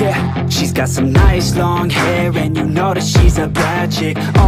yeah She's got some nice long hair and you know that she's a bad chick